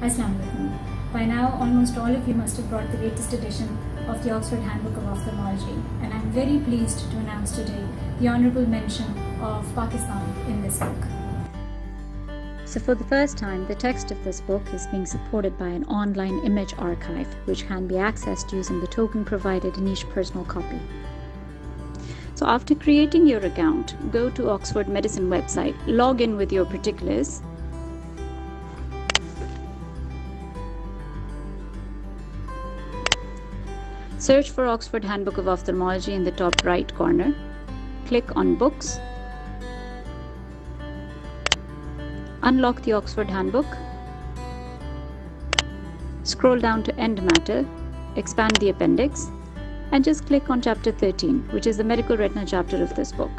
Assalamu alaikum. By now, almost all of you must have brought the latest edition of the Oxford Handbook of Ophthalmology, and I'm very pleased to announce today the honorable mention of Pakistan in this book. So, for the first time, the text of this book is being supported by an online image archive, which can be accessed using the token provided in each personal copy. So, after creating your account, go to Oxford Medicine website, log in with your particulars, Search for Oxford Handbook of Ophthalmology in the top right corner. Click on Books. Unlock the Oxford Handbook. Scroll down to End Matter, expand the appendix, and just click on Chapter 13, which is the medical retina chapter of this book.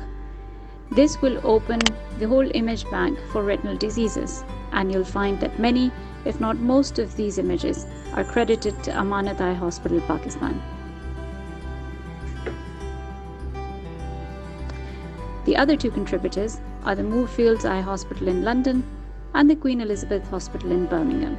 This will open the whole image bank for retinal diseases, and you'll find that many, if not most, of these images are credited to Amanat Eye Hospital, Pakistan. The other two contributors are the Moorfields Eye Hospital in London and the Queen Elizabeth Hospital in Birmingham.